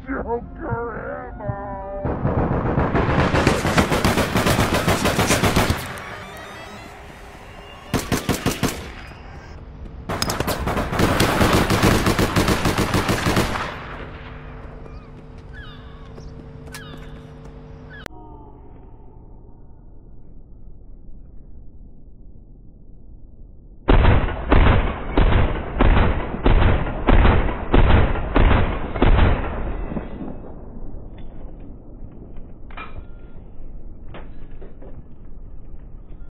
Joker, am I?